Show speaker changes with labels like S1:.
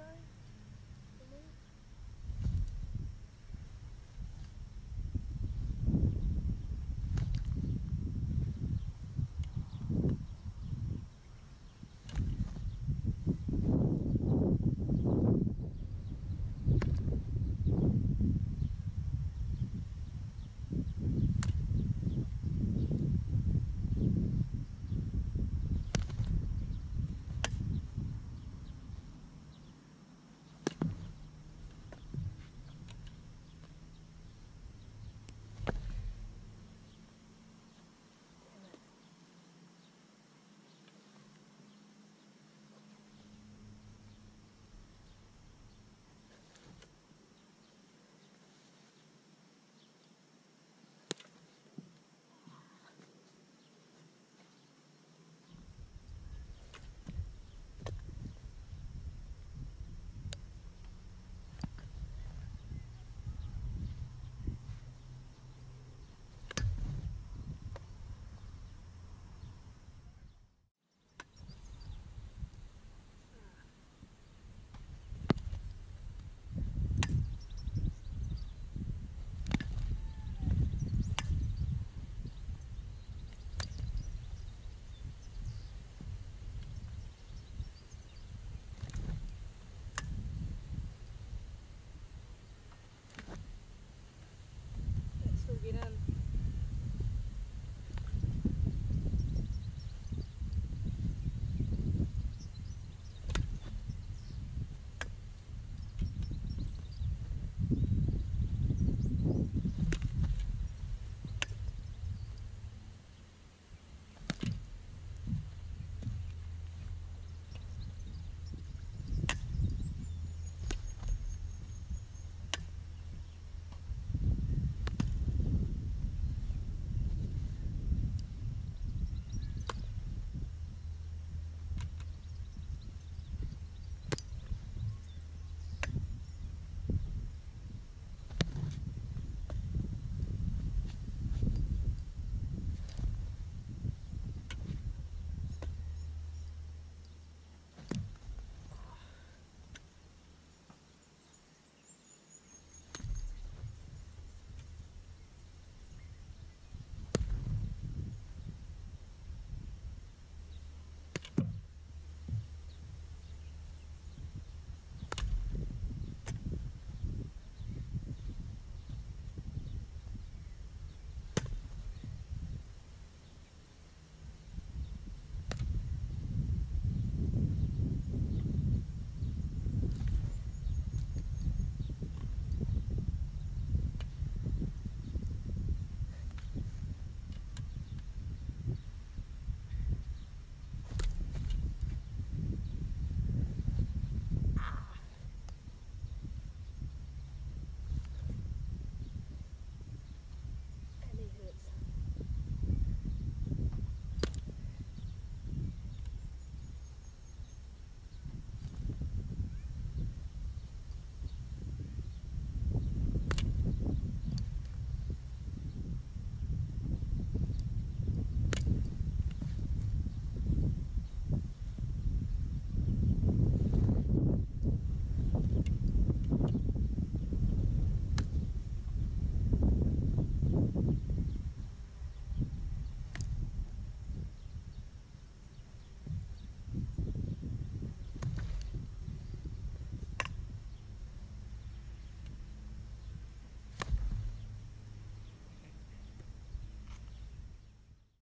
S1: guy?